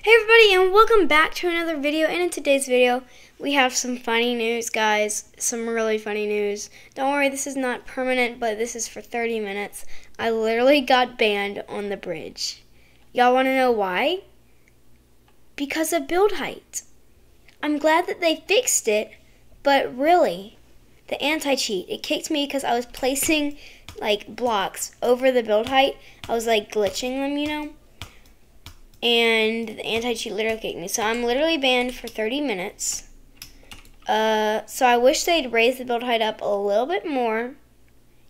Hey everybody and welcome back to another video. And in today's video we have some funny news guys. Some really funny news. Don't worry this is not permanent but this is for 30 minutes. I literally got banned on the bridge. Y'all want to know why? Because of build height. I'm glad that they fixed it but really the anti-cheat it kicked me because I was placing like blocks over the build height. I was like glitching them you know and the anti-cheat literally kicked me. So I'm literally banned for 30 minutes. Uh, so I wish they'd raise the build height up a little bit more,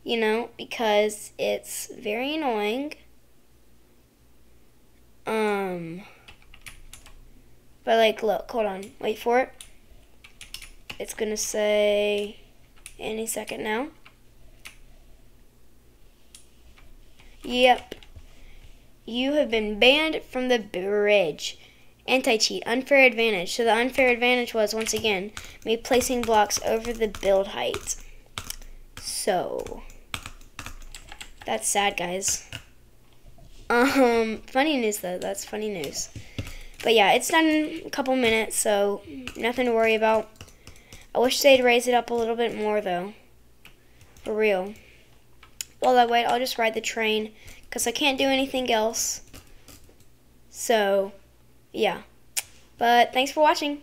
you know, because it's very annoying. Um, but like, look, hold on, wait for it. It's gonna say any second now. Yep, you have been banned from the bridge. Anti-cheat, unfair advantage. So the unfair advantage was, once again, me placing blocks over the build height. So, that's sad, guys. Um, funny news, though. That's funny news. But yeah, it's done in a couple minutes, so nothing to worry about. I wish they'd raise it up a little bit more, though. For real. While I wait, I'll just ride the train because I can't do anything else. So, yeah. But thanks for watching.